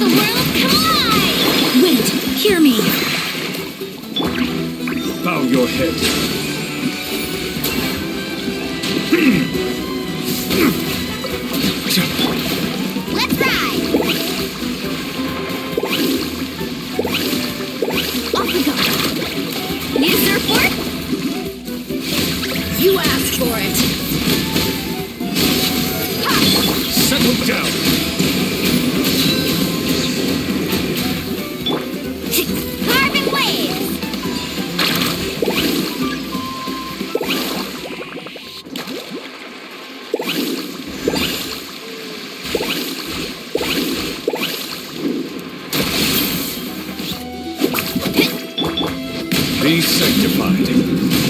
the world collide! Wait, hear me. Bow your head. Let's ride! Need? You asked for it. Settle down. Be sanctified.